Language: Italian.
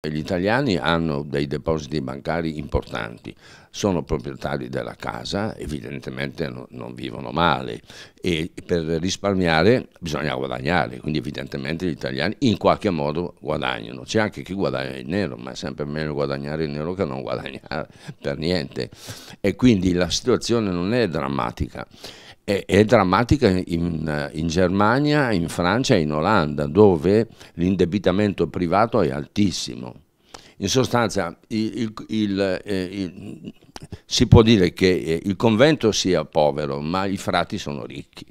Gli italiani hanno dei depositi bancari importanti, sono proprietari della casa, evidentemente no, non vivono male e per risparmiare bisogna guadagnare, quindi evidentemente gli italiani in qualche modo guadagnano. C'è anche chi guadagna in nero, ma è sempre meglio guadagnare in nero che non guadagnare per niente. E quindi la situazione non è drammatica è, è drammatica in, in, Germania, in Francia e in Olanda, dove l'indebitamento privato è altissimo. In sostanza, il, il, il, si può dire che eh, il convento sia povero, ma i frati sono ricchi.